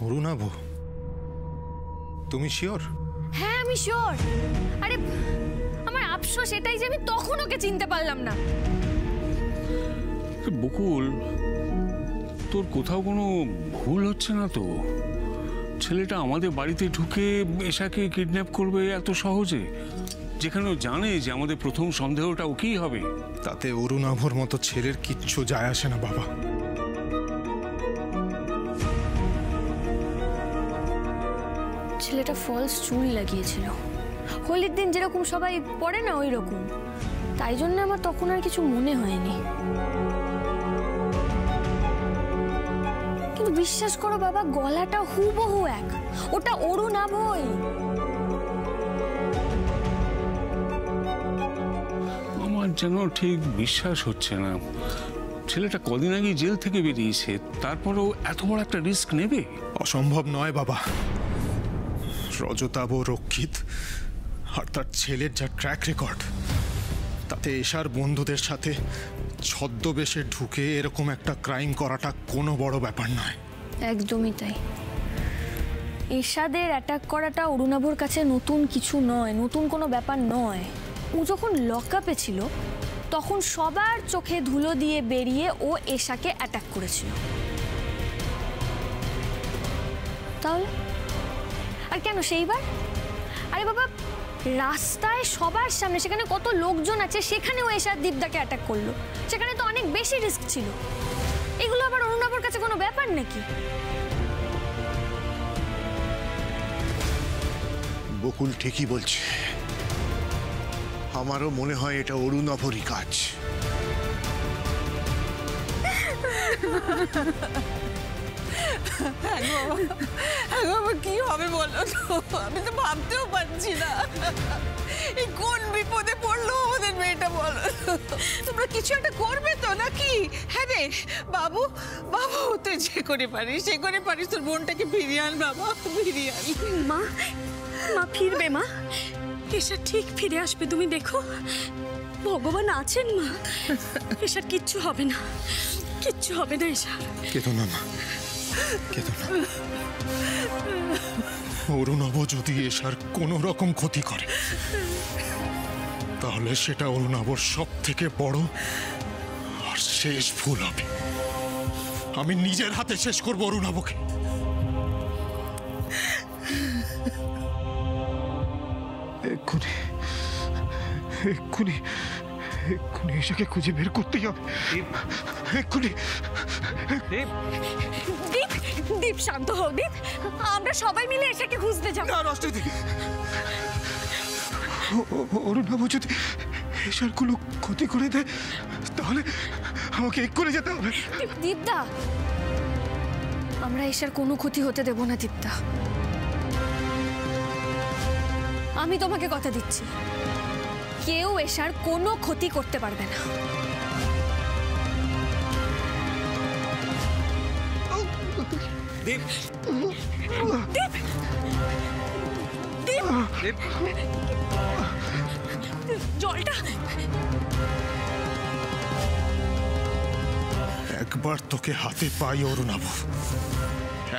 অরুণাভ তুমি শিওর? হ্যাঁ আমি শিওর। আরে আমার আফসোস এটাই যে আমি তখন ওকে চিনতে পারলাম না। বকুল তোর কোথাও কোনো ভুল হচ্ছে না তো? ছেলেটা আমাদের বাড়িতে ঢুকে এশাকে কিডন্যাপ করবে এত সহজে? যেখানে ও জানে যে আমাদের প্রথম সন্দেহটা ওকেই হবে। তাতে অরুণাভর মতো ছেলের কিচ্ছু যায় আসে না বাবা। ফলস চুল লাগিয়েছিল। হোলির দিন যেরকম সবাই পড়ে না ওই রকম তাই জন্য আমার তখন আর কিছু মনে হয়নি। কিন্তু বিশ্বাস করো বাবা গলাটা হুবহু এক। ওটা অরুণাভই আমার যেন ঠিক বিশ্বাস হচ্ছে না। ছেলেটা কদিন আগে জেল থেকে বেরিয়েছে তারপরেও এত বড় একটা রিস্ক নেবে? অসম্ভব নয় বাবা। রজতাব রক্ষিত। আর তার ছেলের যা ট্র্যাক রেকর্ড তাতে এশার বন্ধুদের সাথে ছদ্মবেশে ঢুকে এরকম একটা ক্রাইম করাটা কোনো বড় ব্যাপার নয়। একদমই তাই। এরশাদের অ্যাটাক করাটা অরুণাভর কাছে নতুন কিছু নয়, নতুন কোনো ব্যাপার নয়। ও যখন লকআপে ছিল, তখন সবার চোখে ধুলো দিয়ে বেরিয়ে ও এশাকে অ্যাটাক করেছিল। তাহলে? আর কেন সেইবার? আরে বাবা রাস্তায় সবার সামনে সেখানে কত লোকজন আছে সেখানেও এসে আর দীপদাকে অ্যাটাক করল। সেখানে তো অনেক বেশি রিস্ক ছিল। এগুলো আবার অরুণাভর কাছে কোনো ব্যাপার নাকি? বকুল ঠিকই বলছে। আমারও মনে হয় এটা অরুণাভরই কাজ। বাবা কি হবে বলো তো? আমি তো ভাবতেও পারছি না। এই কোন বিপদে পড়ল আমাদের মেয়েটা বলো তোমরা কিছু একটা করবে তো নাকি? হ্যাঁ রে বাবু বাবু তুই যে করে পারিস সে করে পারিস তোর বোনটাকে ফিরিয়ে আন বাবা ফিরিয়ে আন মা মা ফিরবে মা। এসা ঠিক ফিরে আসবে তুমি দেখো। ভগবান আছেন মা। এসার কিচ্ছু হবে না কিচ্ছু হবে না এসা কেতো না মা। না যদি এসার কোনো রকম ক্ষতি করে, তাহলে সেটা অরুণাভর সব থেকে বড় আর শেষ ভুল হবে। আমি নিজের হাতে শেষ করব অরুণাভকে। এক্ষুনি এক্ষুনি এক্ষুনি এসেকে খুঁজে বের করতেই হবে। এক্ষুনি। দীপ। দীপ শান্ত হও দীপ। আমরা সবাই মিলে এসাকে খুঁজতে যাব। না রষ্টদি অরুণবাবু যদি এসার কোনো ক্ষতি করে দেয় তাহলে আমাকে এক্ষুনি যেতে হবে। দীপদা। আমরা এসার কোনো ক্ষতি হতে দেব না দীপদা। আমি তোমাকে কথা দিচ্ছি। কেউ এসার কোনো ক্ষতি করতে পারবে না। জলটা! একবার তোকে হাতে পাই অরুণাভ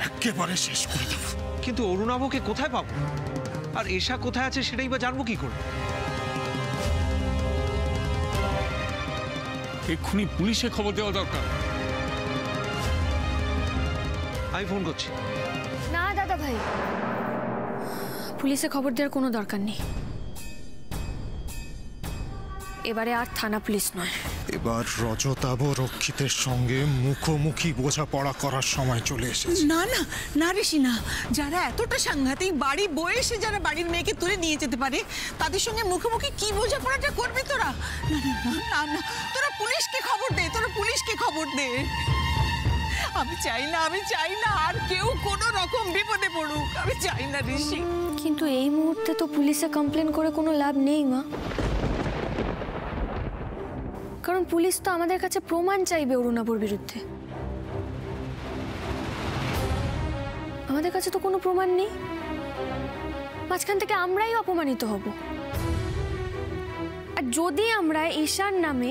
একেবারে শেষ করে দেবো। কিন্তু অরুণাভকে কোথায় পাবো? আর এশা কোথায় আছে সেটাই বা জানব কি করে? এক্ষুনি পুলিশে খবর দেওয়া দরকার। আমি ফোন করছি। না দাদা ভাই। পুলিশে খবর দেওয়ার কোনো দরকার নেই। এবারে আর থানা পুলিশ নয়। এবার রজতাভ রক্ষিতের সঙ্গে মুখোমুখি বোঝাপড়া করার সময় চলে এসেছে। না না না ঋষি না যারা এতটা সাংঘাতিক বাড়ি বয়সে যারা বাড়ির মেয়েকে তুলে নিয়ে যেতে পারে তাদের সঙ্গে মুখোমুখি কি বোঝাপড়াটা করবে তোরা? না না না না না তোরা পুলিশকে খবর দে তোরা পুলিশকে খবর দে। আমি চাই না আমি চাই না আর কেউ কোনো রকম বিপদে পড়ুক আমি চাই না ঋষি। কিন্তু এই মুহূর্তে তো পুলিশে কমপ্লেন করে কোনো লাভ নেই মা। কারণ পুলিশ তো আমাদের কাছে প্রমাণ চাইবে অরুণাপুর বিরুদ্ধে। আমাদের কাছে তো কোনো প্রমাণ নেই। মাঝখান থেকে আমরাই অপমানিত হব। আর যদি আমরা ঈশার নামে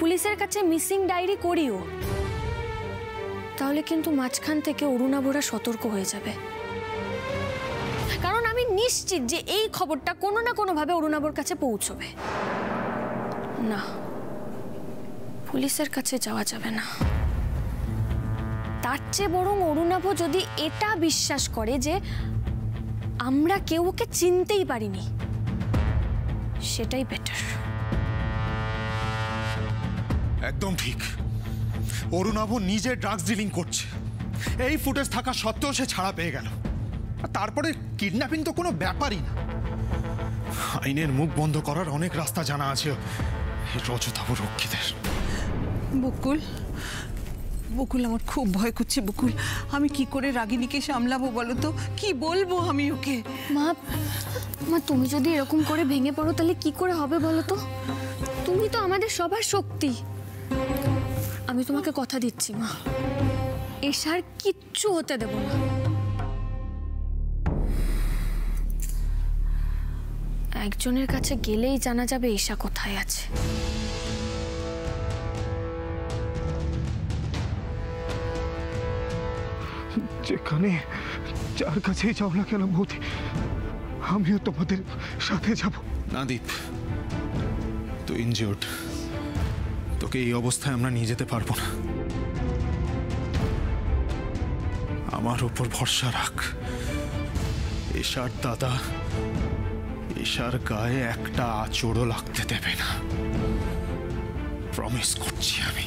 পুলিশের কাছে মিসিং ডায়েরি করিও, তাহলে কিন্তু মাঝখান থেকে অরুণাভরা সতর্ক হয়ে যাবে। কারণ আমি নিশ্চিত যে এই খবরটা কোনো না কোনোভাবে অরুণাবর কাছে পৌঁছবে। না। পুলিশের কাছে যাওয়া যাবে না। তার চেয়ে বরং অরুণাভ যদি এটা বিশ্বাস করে যে আমরা কেউ ওকে চিনতেই পারিনি, সেটাই বেটার একদম ঠিক। অরুণাভ নিজে ড্রাগস ডিলিং করছে। এই ফুটেজ থাকা সত্ত্বেও সে ছাড়া পেয়ে গেল। তারপরে কিডন্যাপিং তো কোনো ব্যাপারই না। আইনের মুখ বন্ধ করার অনেক রাস্তা জানা আছে। রজতাভ রক্ষীদের। বকুল বকুল আমার খুব ভয় করছে, বকুল। আমি কি করে রাগিনীকে সামলাবো বলো তো? কি বলব আমি ওকে? মা মা, তুমি যদি এরকম করে ভেঙে পড়ো, তাহলে কি করে হবে বলো তো? তুমি তো আমাদের সবার শক্তি। আমি তোমাকে কথা দিচ্ছি, মা। এসার কিচ্ছু হতে দেব না। একজনের কাছে গেলেই জানা যাবে এসা কোথায় আছে। যেখানে যার কাছেই যাও না কেন বৌদি আমিও তোমাদের সাথে যাব। না দীপ তুই ইনজিওর্ড তোকে এই অবস্থায় আমরা নিয়ে যেতে পারব না। আমার উপর ভরসা রাখ। এশার দাদা এশার গায়ে একটা আচড়ও লাগতে দেবে না। প্রমিস করছি আমি।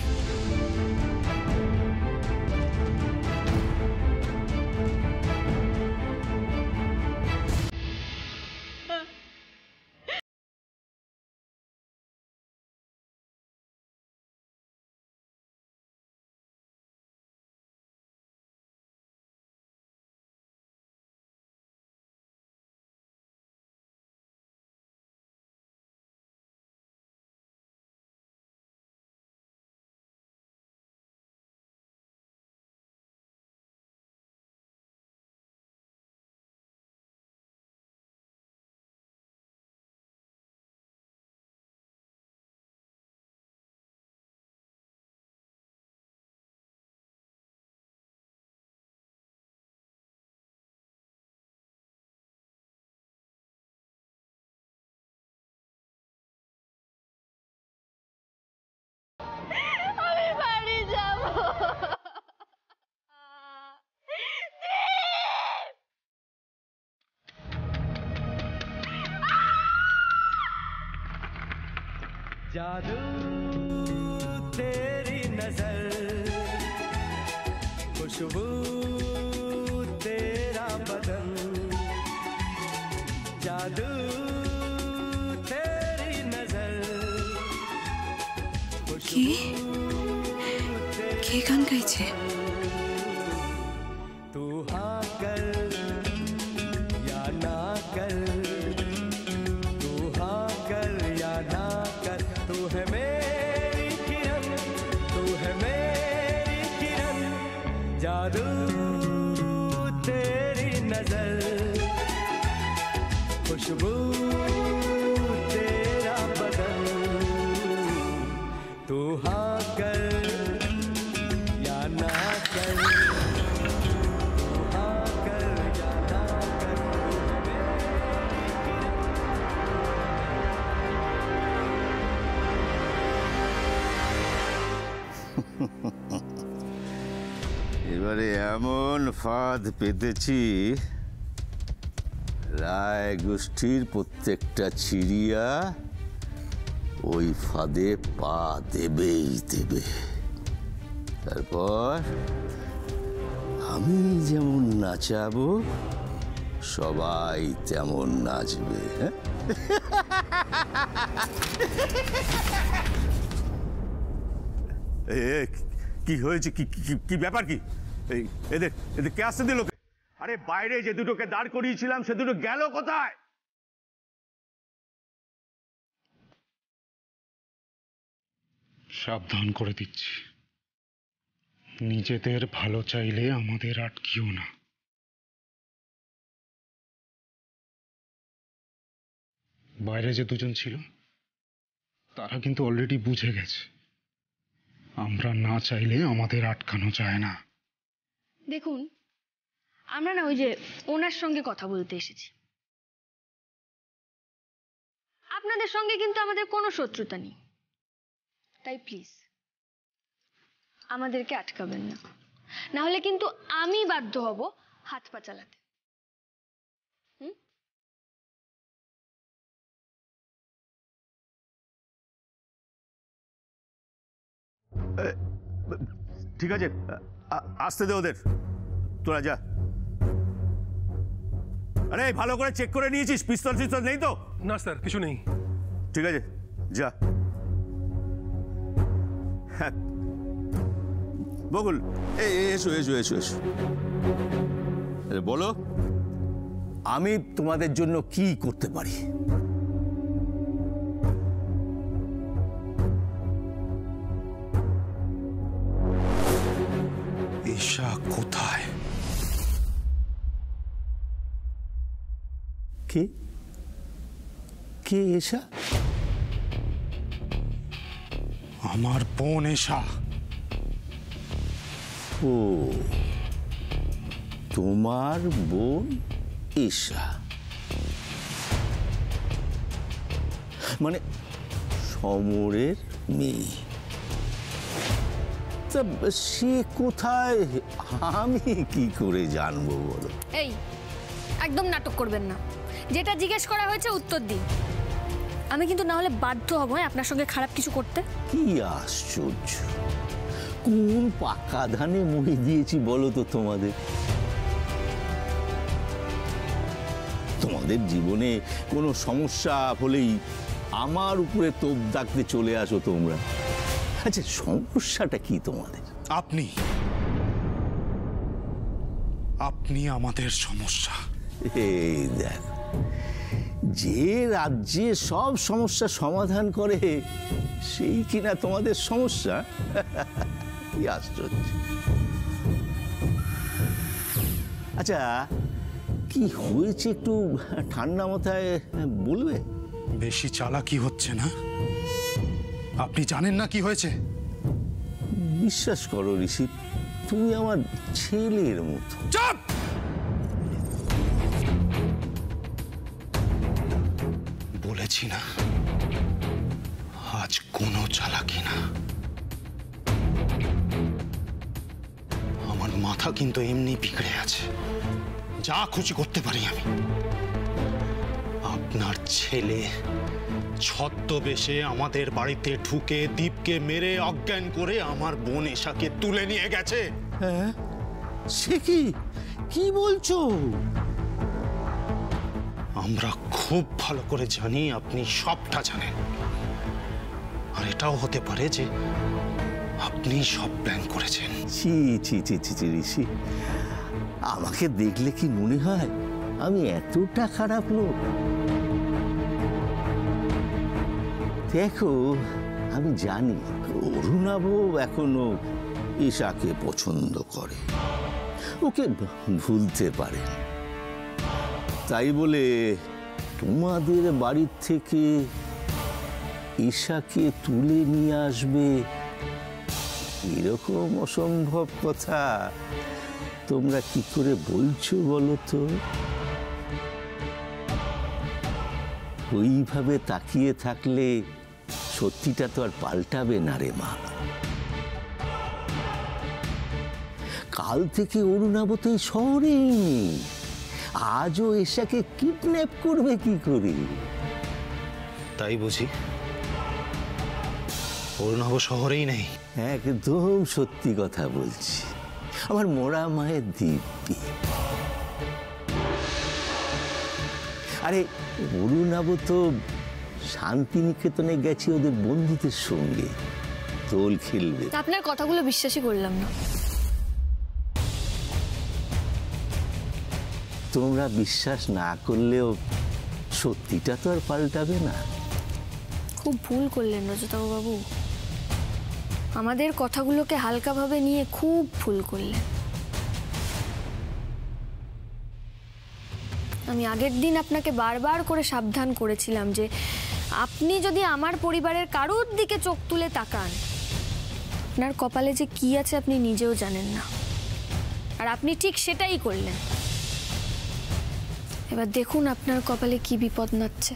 जादू तेरी नजर खुशबू तेरा बदन जादू तेरी नजर কি কে গান গাইছে जादू तेरी नज़र खुशबू ফাঁদ পেতেছি। রায় গোষ্ঠীর প্রত্যেকটা চিড়িয়া ওই ফাঁদে পা দেবেই দেবে। তারপর আমি যেমন নাচাবো, সবাই তেমন নাচবে হ্যাঁ? কি হয়েছে? কি ব্যাপার কি? এই এদের এদের কে আসতে দিল আরে বাইরে যে দুটোকে দাঁড় করিয়েছিলাম, সে দুটো গেল কোথায়? সাবধান করে দিচ্ছি। নিজেদের ভালো চাইলে আমাদের আটকিও না। বাইরে যে দুজন ছিল, তারা কিন্তু অলরেডি বুঝে গেছে। আমরা না চাইলে আমাদের আটকানো যায় না। দেখুন, আমরা না ওই যে ওনার সঙ্গে কথা বলতে এসেছি। আপনাদের সঙ্গে কিন্তু আমাদের কোনো শত্রুতা নেই। তাই প্লিজ আমাদেরকে আটকাবেন না। না হলে কিন্তু আমি বাধ্য হব হাত পা চালাতে। ঠিক আছে। আসতে দে ওদের। তোরা যা। আরে ভালো করে চেক করে নিয়েছিস পিস্তল টিস্তল নেই তো? না স্যার কিছু নেই। ঠিক আছে যা। হ্যাঁ। বকুল। এই এসো এসো এসো এসো। আরে বলো। আমি তোমাদের জন্য কি করতে পারি? কে? কে এসা আমার বোন এশা ও তোমার বোন ঈশা। মানে সমরের মেয়ে। তা সে কোথায়? আমি কি করে জানব বলো? এই একদম নাটক করবেন না। যেটা জিজ্ঞেস করা হয়েছে উত্তর দিন। আমি কিন্তু না হলে বাধ্য হব হ্যাঁ, আপনার সঙ্গে খারাপ কিছু করতে। কি আশ্চর্য। কোন পাকা ধানে মুড়ি দিয়েছি বলো তো তোমাদের? তোমাদের জীবনে কোনো সমস্যা হলেই আমার উপরে তোপ দাগতে চলে আসো তোমরা। আচ্ছা সমস্যাটা কি তোমাদের? আপনি আপনি আমাদের সমস্যা। এই দেখ যে রাজ্যে সব সমস্যা সমাধান করে সেই কিনা তোমাদের সমস্যা? কি আশ্চর্য। আচ্ছা কি হয়েছে একটু ঠান্ডা মাথায় বলবে? বেশি চালাকি হচ্ছে না? আপনি জানেন না কি হয়েছে? বিশ্বাস করো ঋষি তুমি আমার ছেলের মতো। চাপ! চালাকি না? আমার মাথা কিন্তু এমনি বিগড়ে আছে। যা খুশি করতে পারি আমি। আপনার ছেলে ছদ্মবেশে আমাদের বাড়িতে ঢুকে দীপকে মেরে অজ্ঞান করে আমার বোন এশাকে তুলে নিয়ে গেছে। হ্যাঁ? সে কি? কি বলছো? আমরা খুব ভালো করে জানি আপনি সবটা জানেন। আর এটাও হতে পারে যে আপনি সব প্ল্যান করেছেন। ছি ছি ছি ছি ছি, ঋষি, আমাকে দেখলে কি মনে হয় আমি এতটা খারাপ লোক? দেখো, আমি জানি অরুণাভ এখনও ঈশাকে পছন্দ করে। ওকে ভুলতে পারে তাই বলে তোমাদের বাড়ির থেকে ঈশাকে তুলে নিয়ে আসবে। এরকম অসম্ভব কথা। তোমরা কি করে বলছো বলো তো? ওইভাবে তাকিয়ে থাকলে সত্যিটা তো আর পাল্টাবে না রে মা। কাল থেকে অরুণাব তো এই শহরেই নেই। আজও এসাকে কিডন্যাপ করবে কি করে? তাই বুঝি। অরুণাভ শহরেই নেই। একদম সত্যি কথা বলছি। আমার মোড়া মায়ের দিব্যি। আরে অরুণাব তো শান্তিনিকেতনে গেছি ওদের বন্ধুদের সঙ্গে। দোল খেলবে। তা আপনার কথাগুলো বিশ্বাসই করলাম না। তোমরা বিশ্বাস না করলেও সত্যিটা তো আর পাল্টাবে না। খুব ভুল করলেন রজতাবু বাবু। আমাদের কথাগুলোকে হালকাভাবে নিয়ে খুব ভুল করলেন আমি আগের দিন আপনাকে বারবার করে সাবধান করেছিলাম যে আপনি যদি আমার পরিবারের কারোর দিকে চোখ তুলে তাকান, আপনার কপালে যে কি আছে আপনি নিজেও জানেন না। আর আপনি ঠিক সেটাই করলেন। এবার দেখুন আপনার কপালে কি বিপদ নাচ্ছে।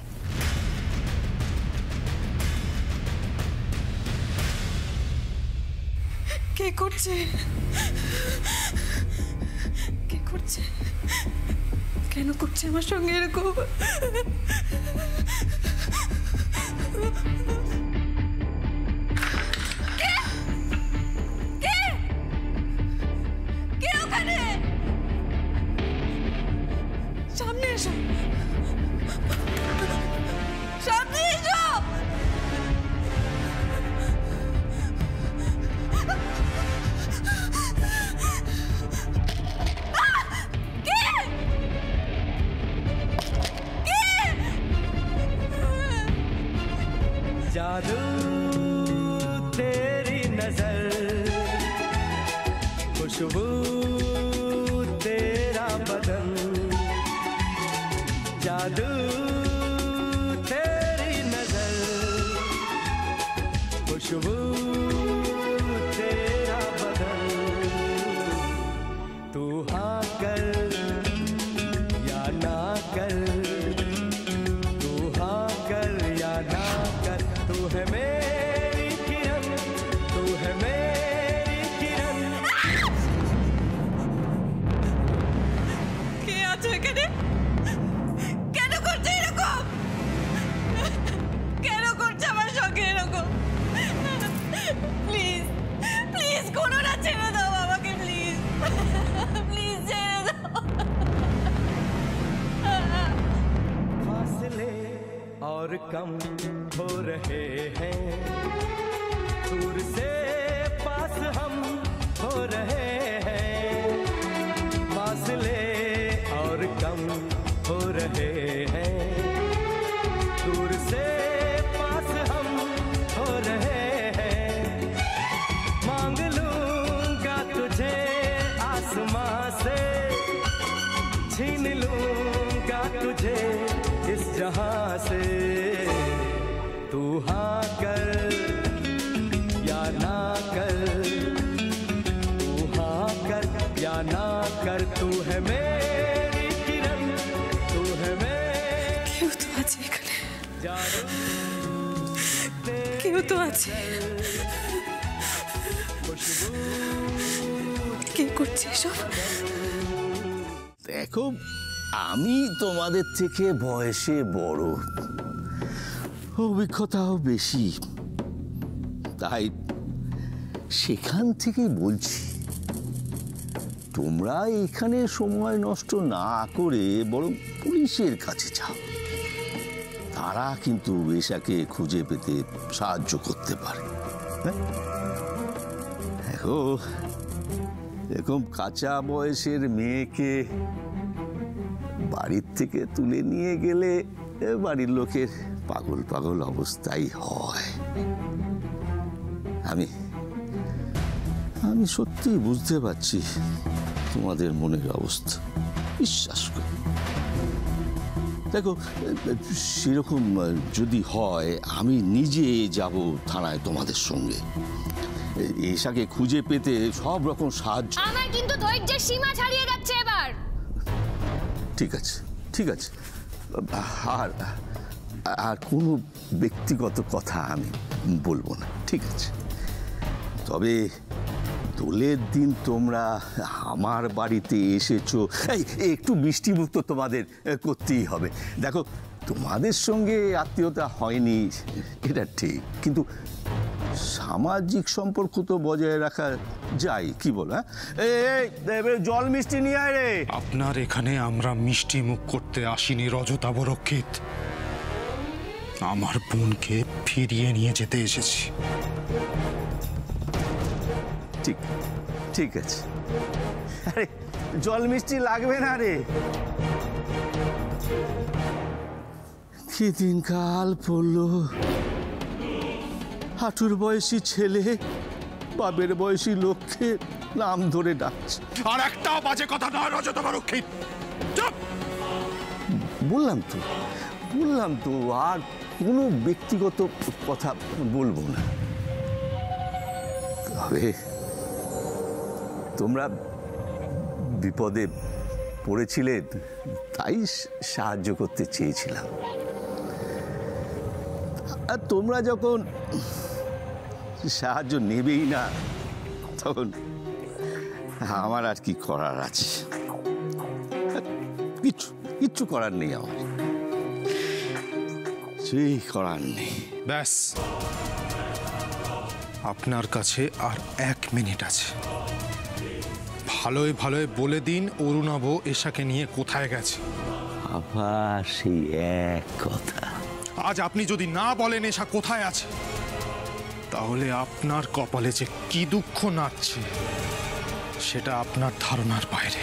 কে করছে কে করছে কেন করছে আমার সঙ্গে এরকম قلبي और कम हो रहे हैं। কেউ তো আছে। কে করছে এসব? দেখো, আমি তোমাদের থেকে বয়সে বড়। অভিজ্ঞতাও বেশি। তাই সেখান থেকেই বলছি, তোমরা এখানে সময় নষ্ট না করে বরং পুলিশের কাছে যাও। তারা কিন্তু এশাকে খুঁজে পেতে সাহায্য করতে পারে। হ্যাঁ? দেখো, এরকম কাঁচা বয়সের মেয়েকে বাড়ির থেকে তুলে নিয়ে গেলে বাড়ির লোকের পাগল পাগল অবস্থাই হয়। আমি আমি সত্যিই বুঝতে পারছি তোমাদের মনের অবস্থা। বিশ্বাস করি। দেখো সেরকম যদি হয় আমি নিজে যাব থানায় তোমাদের সঙ্গে। এশাকে খুঁজে পেতে সব রকম সাহায্য আমার কিন্তু ধৈর্যের সীমা ছাড়িয়ে যাচ্ছে এবার। ঠিক আছে ঠিক আছে। আর আর কোনো ব্যক্তিগত কথা আমি বলব না। ঠিক আছে। তবে দোলের দিন তোমরা আমার বাড়িতে এসেছ। এই, একটু মিষ্টিমুক্ত তোমাদের করতেই হবে। দেখো, তোমাদের সঙ্গে আত্মীয়তা হয়নি, এটা ঠিক। কিন্তু সামাজিক সম্পর্ক তো বজায় রাখা যায়, কি বলো হ্যাঁ? জল মিষ্টি নিয়ে আয় রে। আপনার এখানে আমরা মিষ্টি মুখ করতে আসিনি রজতাবরক্ষিত আমার বোনকে ফিরিয়ে নিয়ে যেতে এসেছি। ঠিক ঠিক আছে। আরে জল মিষ্টি লাগবে না রে। কি দিন কাল পড়ল। হাঁটুর বয়সী ছেলে বাবের বয়সী লোককে নাম ধরে ডাকছে। আর একটাও বাজে কথা নয় রজতাবরক্ষিত চুপ! বললাম তো বললাম তো আর কোনো ব্যক্তিগত কথা বলব না। তবে তোমরা বিপদে পড়েছিলে, তাই সাহায্য করতে চেয়েছিলাম। আর তোমরা যখন সাহায্য নেবেই না, তখন আমার আর কি করার আছে? কিচ্ছু কিচ্ছু করার নেই আমার। সেই করার নেই। ব্যাস। আপনার কাছে আর এক মিনিট আছে। ভালোই ভালোই বলে দিন অরুণাভ এশাকে নিয়ে কোথায় গেছে? আবার সেই এক কথা। আজ আপনি যদি না বলেন এশা কোথায় আছে তাহলে আপনার কপালে যে কি দুঃখ নাচছে সেটা আপনার ধারণার বাইরে।